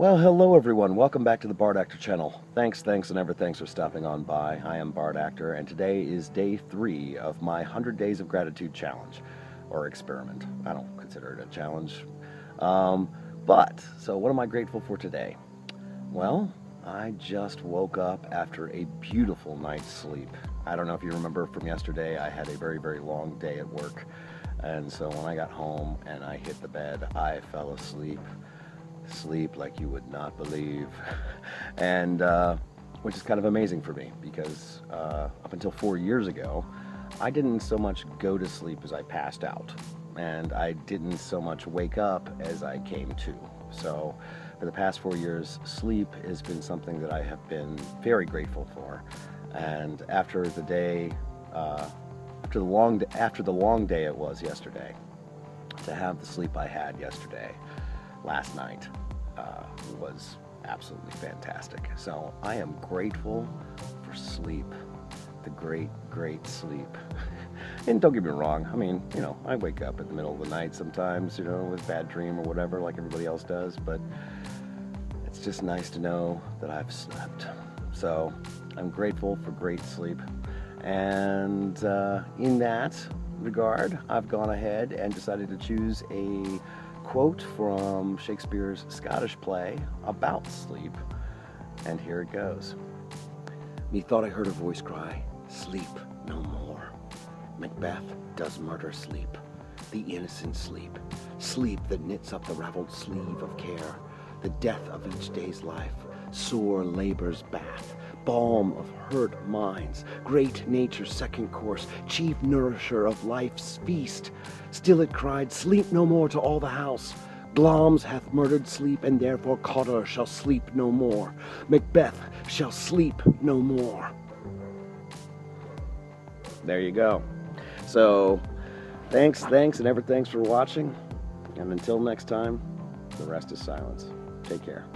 Well, hello everyone. Welcome back to the Bardactor channel. Thanks, thanks, and ever thanks for stopping on by. I am Bardactor, and today is day three of my 100 Days of Gratitude challenge, or experiment. I don't consider it a challenge. Um, but, so what am I grateful for today? Well, I just woke up after a beautiful night's sleep. I don't know if you remember from yesterday, I had a very, very long day at work. And so when I got home and I hit the bed, I fell asleep sleep like you would not believe. and uh, which is kind of amazing for me because uh, up until four years ago, I didn't so much go to sleep as I passed out. And I didn't so much wake up as I came to. So for the past four years, sleep has been something that I have been very grateful for. And after the day, uh, after the long after the long day it was yesterday, to have the sleep I had yesterday, last night uh, was absolutely fantastic. So I am grateful for sleep, the great, great sleep. and don't get me wrong, I mean, you know, I wake up in the middle of the night sometimes, you know, with bad dream or whatever, like everybody else does, but it's just nice to know that I've slept. So I'm grateful for great sleep. And uh, in that regard, I've gone ahead and decided to choose a quote from Shakespeare's Scottish play about sleep, and here it goes. Methought I heard a voice cry, Sleep no more. Macbeth does murder sleep, the innocent sleep, sleep that knits up the raveled sleeve of care, the death of each day's life, sore labor's bath, balm of hurt minds, great nature's second course, chief nourisher of life's feast. Still it cried, Sleep no more to all the house. Glamis hath murdered sleep, and therefore Cawdor shall sleep no more. Macbeth shall sleep no more. There you go. So, thanks, thanks, and ever thanks for watching. And until next time, the rest is silence. Take care.